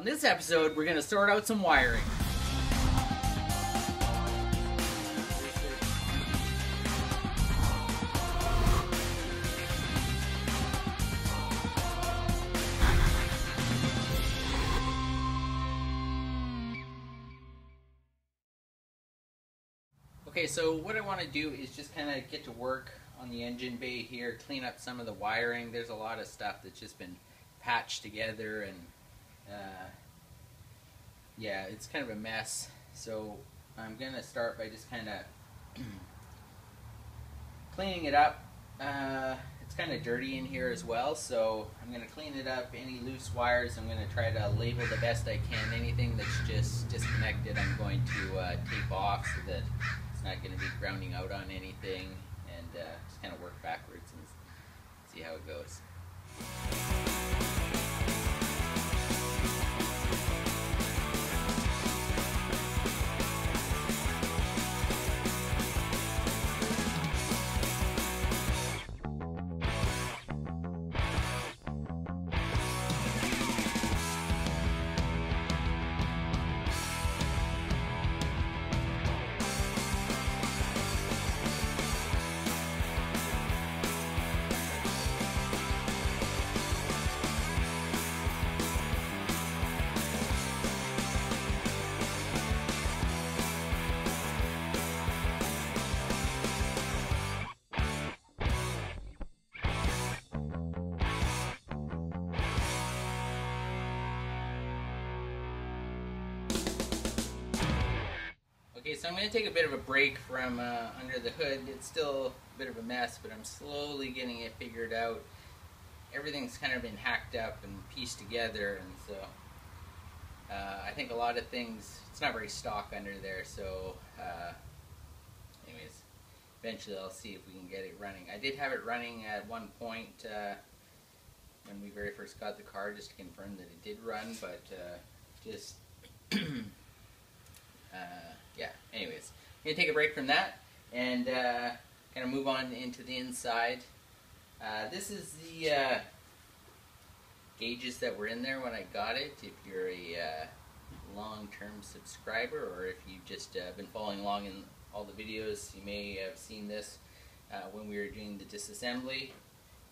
On this episode, we're going to sort out some wiring. Okay, so what I want to do is just kind of get to work on the engine bay here, clean up some of the wiring. There's a lot of stuff that's just been patched together and uh, yeah, it's kind of a mess. So I'm going to start by just kind of cleaning it up. Uh, it's kind of dirty in here as well, so I'm going to clean it up. Any loose wires, I'm going to try to label the best I can. Anything that's just disconnected, I'm going to uh, tape off so that it's not going to be grounding out on anything and uh, just kind of work backwards and see how it goes. Okay, so I'm going to take a bit of a break from uh, under the hood. It's still a bit of a mess, but I'm slowly getting it figured out. Everything's kind of been hacked up and pieced together, and so uh, I think a lot of things, it's not very stock under there, so uh, anyways, eventually I'll see if we can get it running. I did have it running at one point uh, when we very first got the car, just to confirm that it did run, but uh, just... Yeah, anyways, I'm going to take a break from that and uh, kind of move on into the inside. Uh, this is the uh, gauges that were in there when I got it. If you're a uh, long-term subscriber or if you've just uh, been following along in all the videos, you may have seen this uh, when we were doing the disassembly.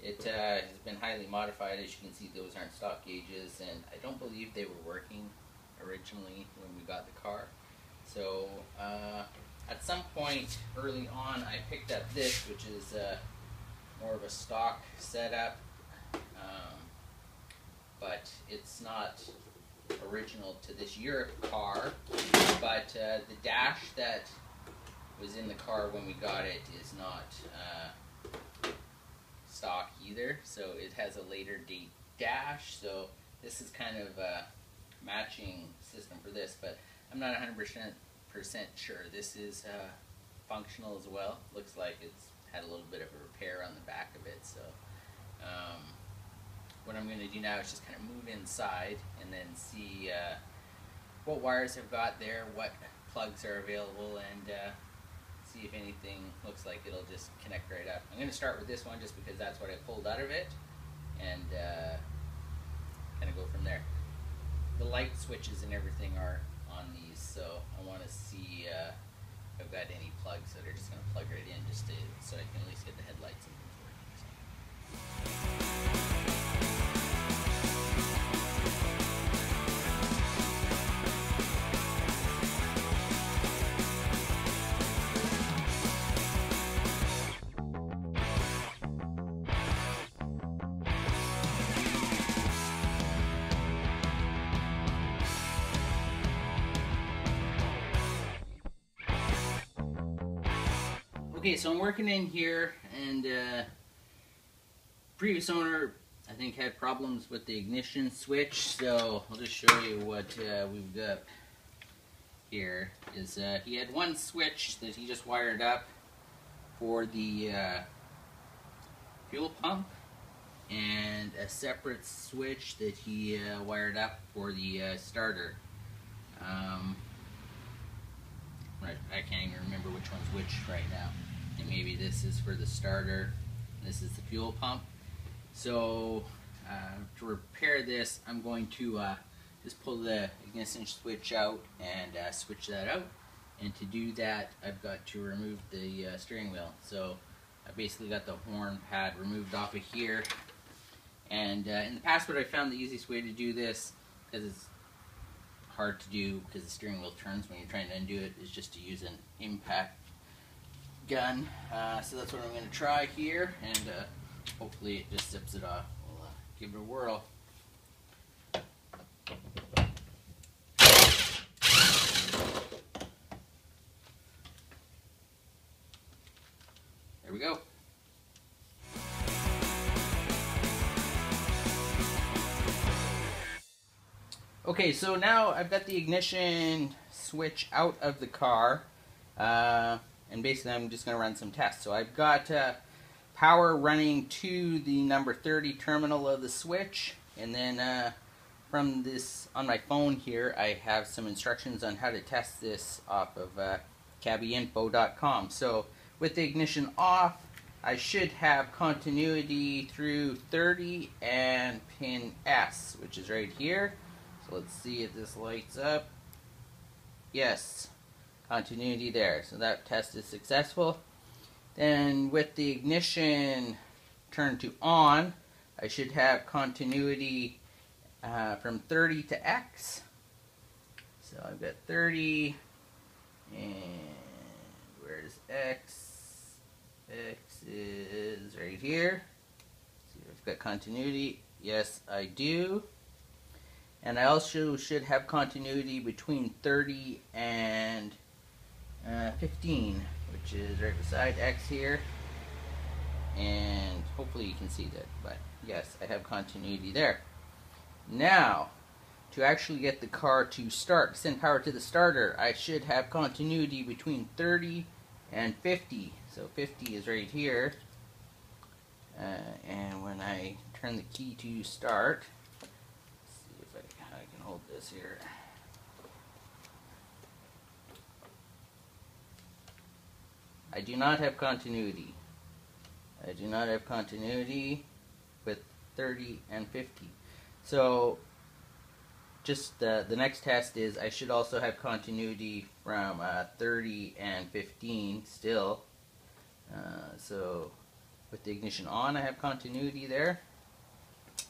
It has been highly modified. As you can see, those aren't stock gauges, and I don't believe they were working originally when we got the car. So uh, at some point early on, I picked up this, which is uh, more of a stock setup, um, but it's not original to this Europe car. But uh, the dash that was in the car when we got it is not uh, stock either. So it has a later date dash. So this is kind of a matching system for this, but I'm not 100% sure. This is uh, functional as well. Looks like it's had a little bit of a repair on the back of it. So um, what I'm going to do now is just kind of move inside and then see uh, what wires I've got there, what plugs are available, and uh, see if anything looks like it'll just connect right up. I'm going to start with this one just because that's what I pulled out of it and uh, kind of go from there. The light switches and everything are so I want to see uh, if I've got any plugs that are just going to plug right in just to, so I can at least get the headlights and Okay, so I'm working in here, and uh, previous owner, I think, had problems with the ignition switch, so I'll just show you what uh, we've got here. Is uh, he had one switch that he just wired up for the uh, fuel pump, and a separate switch that he uh, wired up for the uh, starter. Um, I can't even remember which one's which right now maybe this is for the starter this is the fuel pump so uh, to repair this I'm going to uh, just pull the ignition switch out and uh, switch that out. And to do that, I've got to remove the uh, steering wheel. So I basically got the horn pad removed off of here. And uh, in the past, what I found the easiest way to do this, because it's hard to do because the steering wheel turns when you're trying to undo it, is just to use an impact gun. Uh, so that's what I'm going to try here, and uh, hopefully it just zips it off. We'll uh, give it a whirl. There we go. Okay, so now I've got the ignition switch out of the car. Uh, and basically I'm just going to run some tests. So I've got uh, power running to the number 30 terminal of the switch. And then uh, from this, on my phone here, I have some instructions on how to test this off of uh, cabbyinfo.com. So with the ignition off, I should have continuity through 30 and pin S, which is right here. So let's see if this lights up. Yes, continuity there. So that test is successful. Then with the ignition turned to on, I should have continuity uh, from 30 to X. So I've got 30 and where's X? X is right here. See if I've got continuity. Yes, I do. And I also should have continuity between 30 and uh, 15, which is right beside X here. And hopefully you can see that, but yes, I have continuity there. Now, to actually get the car to start, send power to the starter, I should have continuity between 30 and 50. So 50 is right here. Uh, and when I turn the key to start, see if I, I can hold this here. I do not have continuity. I do not have continuity with 30 and 50. So just uh, the next test is I should also have continuity from uh, 30 and 15 still. Uh, so with the ignition on I have continuity there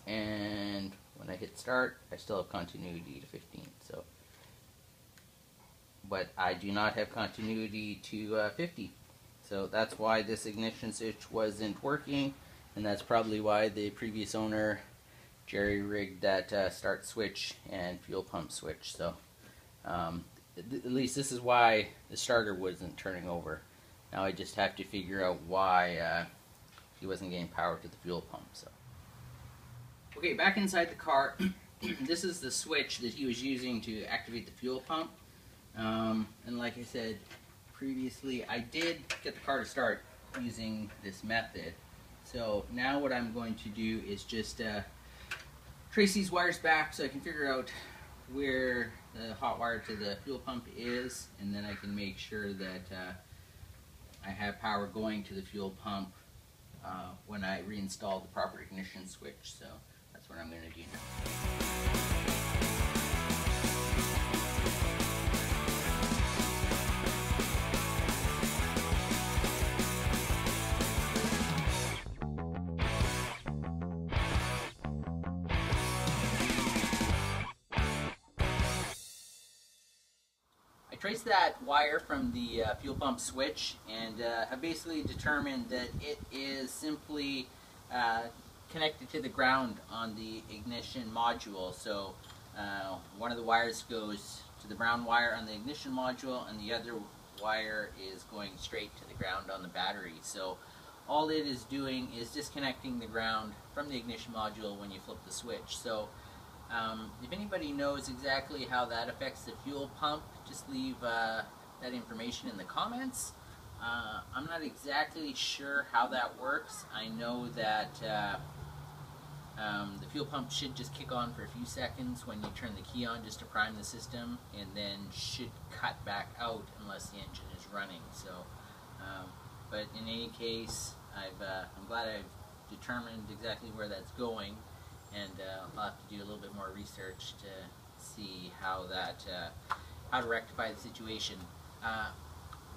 and when I hit start I still have continuity to 15 so but I do not have continuity to uh, 50 so that's why this ignition switch wasn't working, and that's probably why the previous owner jerry rigged that uh, start switch and fuel pump switch. So um, at least this is why the starter wasn't turning over. Now I just have to figure out why uh, he wasn't getting power to the fuel pump. So okay, back inside the car. this is the switch that he was using to activate the fuel pump. Um, and like I said, previously, I did get the car to start using this method. So now what I'm going to do is just uh, trace these wires back so I can figure out where the hot wire to the fuel pump is and then I can make sure that uh, I have power going to the fuel pump uh, when I reinstall the proper ignition switch. So that's what I'm going to do now. Traced that wire from the uh, fuel pump switch and uh, have basically determined that it is simply uh, connected to the ground on the ignition module. So uh, one of the wires goes to the brown wire on the ignition module and the other wire is going straight to the ground on the battery. So all it is doing is disconnecting the ground from the ignition module when you flip the switch. So um, if anybody knows exactly how that affects the fuel pump, just leave uh, that information in the comments. Uh, I'm not exactly sure how that works. I know that uh, um, the fuel pump should just kick on for a few seconds when you turn the key on just to prime the system and then should cut back out unless the engine is running. So, um, But in any case, I've, uh, I'm glad I've determined exactly where that's going and uh, I'll have to do a little bit more research to see how that uh, how to rectify the situation. Uh,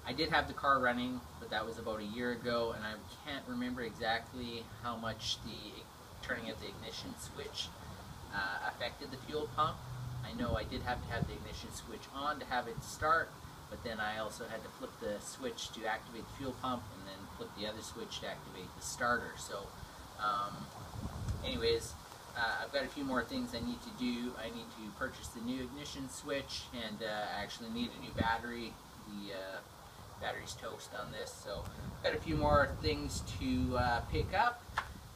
I did have the car running, but that was about a year ago, and I can't remember exactly how much the turning of the ignition switch uh, affected the fuel pump. I know I did have to have the ignition switch on to have it start, but then I also had to flip the switch to activate the fuel pump, and then flip the other switch to activate the starter. So, um, anyways, uh, I've got a few more things I need to do. I need to purchase the new ignition switch, and uh, I actually need a new battery. The uh, battery's toast on this, so I've got a few more things to uh, pick up.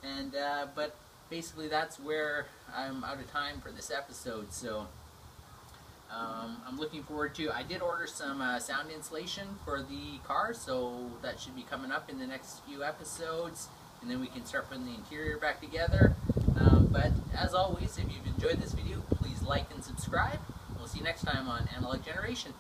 And uh, but basically, that's where I'm out of time for this episode. So. Um, I'm looking forward to. I did order some uh, sound insulation for the car, so that should be coming up in the next few episodes, and then we can start putting the interior back together. Um, but as always, if you've enjoyed this video, please like and subscribe. We'll see you next time on Analog Generation.